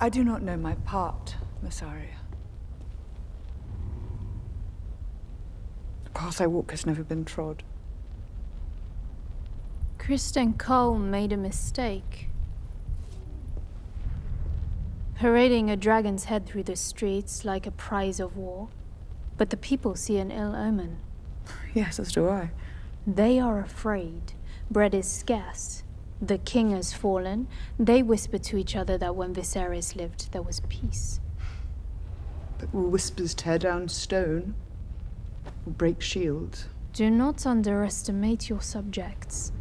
I do not know my part, Mysaria. The path I walk has never been trod. Criston Cole made a mistake. Parading a dragon's head through the streets like a prize of war. But the people see an ill omen. Yes, as do I. They are afraid. Bread is scarce. The king has fallen. They whisper to each other that when Viserys lived, there was peace. But will whispers tear down stone? Or break shields? Do not underestimate your subjects.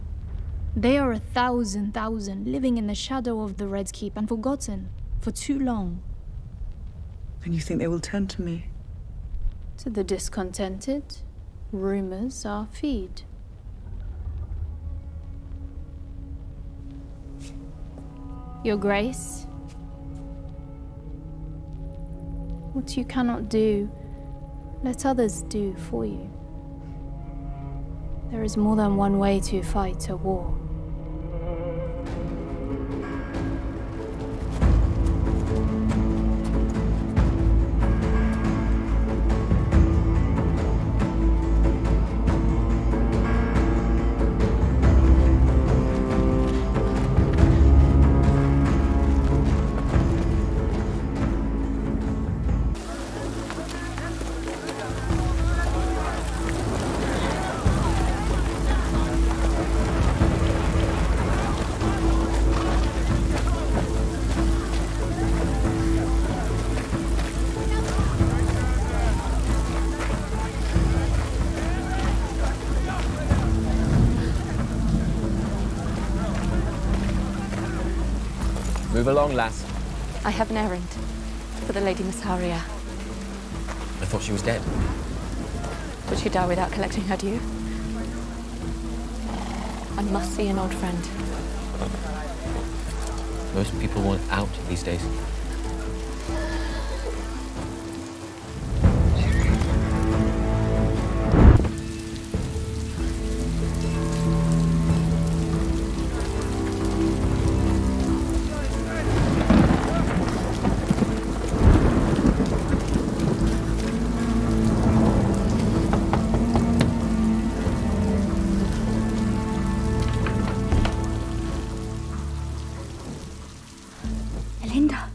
They are a thousand thousand, living in the shadow of the Red Keep and forgotten for too long. And you think they will turn to me? To the discontented, rumors are feed. Your Grace, what you cannot do, let others do for you. There is more than one way to fight a war. Move along, lass. I have an errand for the Lady Mysaria. I thought she was dead. Would she die without collecting her due? I must see an old friend. Most people want out these days. Kinder.